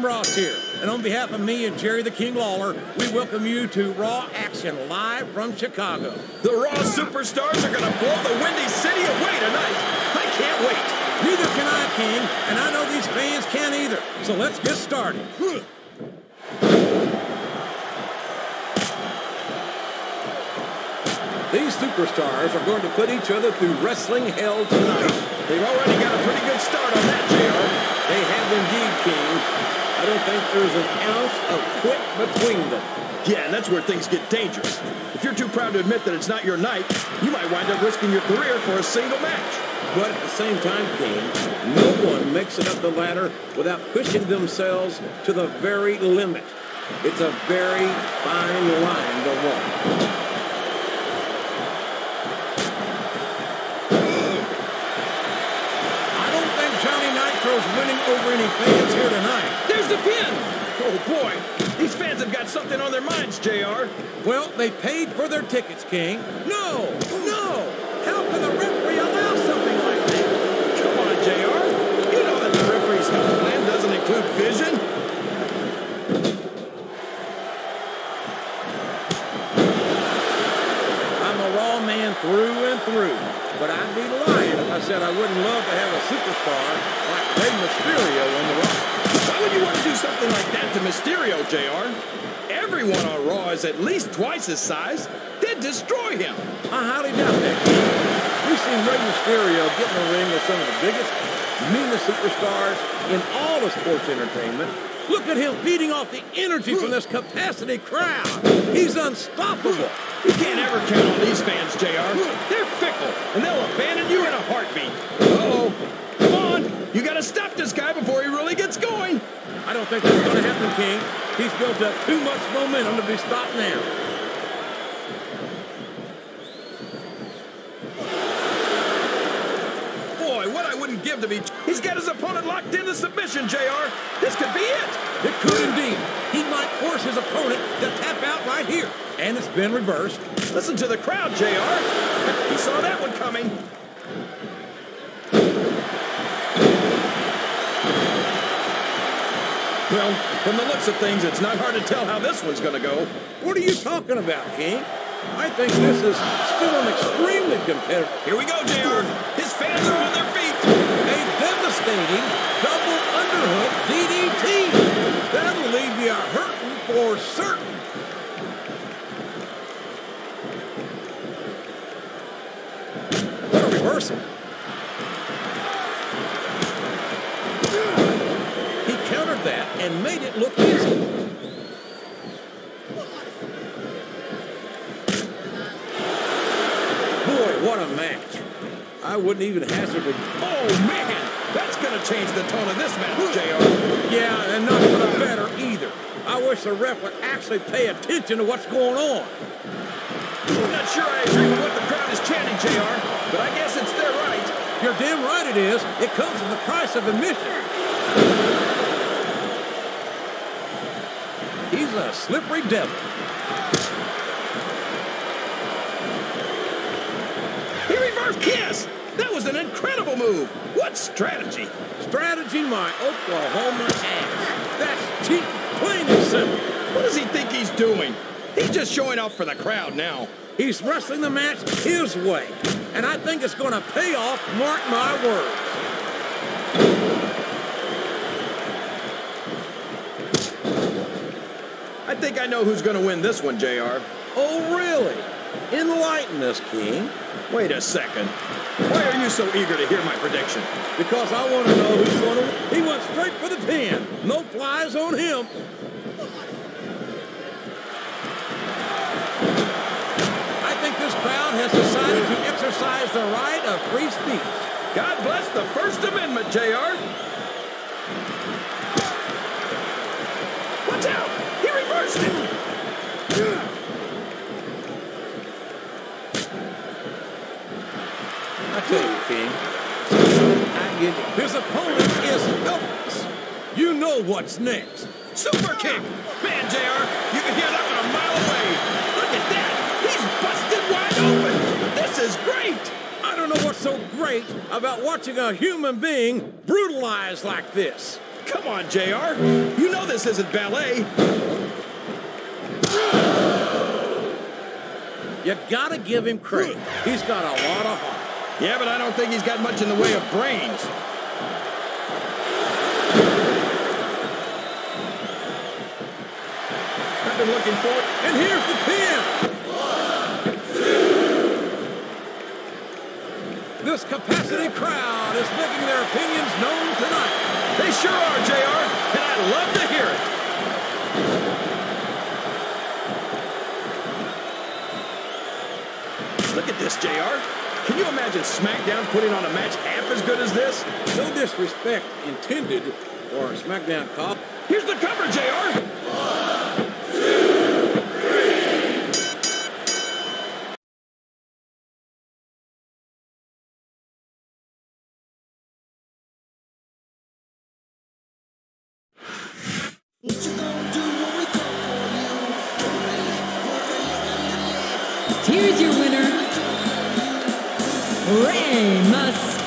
Jim Ross here, and on behalf of me and Jerry the King Lawler, we welcome you to Raw Action live from Chicago. The Raw superstars are going to blow the Windy City away tonight. I can't wait. Neither can I, King, and I know these fans can't either. So let's get started. These superstars are going to put each other through wrestling hell tonight. They've already got a pretty good start on that, JR. They have indeed, King. I don't think there's an ounce of quit between them. Yeah, and that's where things get dangerous. If you're too proud to admit that it's not your night, you might wind up risking your career for a single match. But at the same time, King, no one makes it up the ladder without pushing themselves to the very limit. It's a very fine line to walk. I don't think Johnny Nitro's winning over any fans here tonight. Pin. Oh, boy. These fans have got something on their minds, JR. Well, they paid for their tickets, King. No, no. How can the referee allow something like that? Come on, JR. You know that the referee's health plan doesn't include vision. I'm a raw man through and through. But I'd be lying if I said I wouldn't love to have a superstar like Rey Mysterio on the roster. Why would you want to do something like that to Mysterio, JR? Everyone on Raw is at least twice his size. They'd destroy him. I highly doubt that. We've seen Rey Mysterio get in the ring with some of the biggest, meanest superstars in all of sports entertainment. Look at him feeding off the energy from this capacity crowd. He's unstoppable. You can't ever count on these fans, JR. They're fickle, and they'll abandon you in a heartbeat. Uh-oh. Come on. You got to stop this guy before he really gets going. I don't think that's going to happen, King. He's built up too much momentum to be stopped now. Boy, what I wouldn't give to be... He's got his opponent locked into submission, JR. This could be it. It could indeed. He might force his opponent to tap out right here. And it's been reversed. Listen to the crowd, JR. He saw that one coming. Well, from the looks of things, it's not hard to tell how this one's going to go. What are you talking about, King? I think this is still an extremely competitive... Here we go, JR. His fans are on their feet. A devastating double underhook DDT. That'll leave you hurting for certain. What a reversal. He countered that and made it look easy. Boy, what a match. I wouldn't even hazard a Oh, man. That's going to change the tone of this match, JR. Yeah, and not for the better either. I wish the ref would actually pay attention to what's going on. I'm not sure I agree with what the crowd is chanting, JR, but I guess it's their right. You're damn right it is. It comes at the price of admission. He's a slippery devil. He reversed kiss. That was an incredible move. What strategy? Strategy my Oklahoma ass. That's cheap, plain and simple. What does he think he's doing? He's just showing off for the crowd now. He's wrestling the match his way. And I think it's going to pay off, mark my words. I think I know who's going to win this one, JR. Oh, really? Enlighten us, King. Wait a second. Why are you so eager to hear my prediction? Because I want to know who's going to. He went straight for the pin. No flies on him. I think this crowd has decided to exercise the right of free speech. God bless the First Amendment, JR. Watch out! He reversed it! I tell you, King. His opponent is helpless. You know what's next. Super kick! Man, JR, you can hear that one a mile away. Look at that! He's busted wide open! This is great! I don't know what's so great about watching a human being brutalized like this. Come on, JR. You know this isn't ballet. You gotta give him credit. He's got a lot of heart. Yeah, but I don't think he's got much in the way of brains. I've been looking for it, And here's the pin. One, two. This capacity crowd is making their opinions known tonight. They sure are, JR, and I'd love to hear it. Look at this, JR. Can you imagine SmackDown putting on a match half as good as this? No disrespect intended for SmackDown cop. Here's the cover, JR. One, two, three. Here's your winner, Rey Mysterio.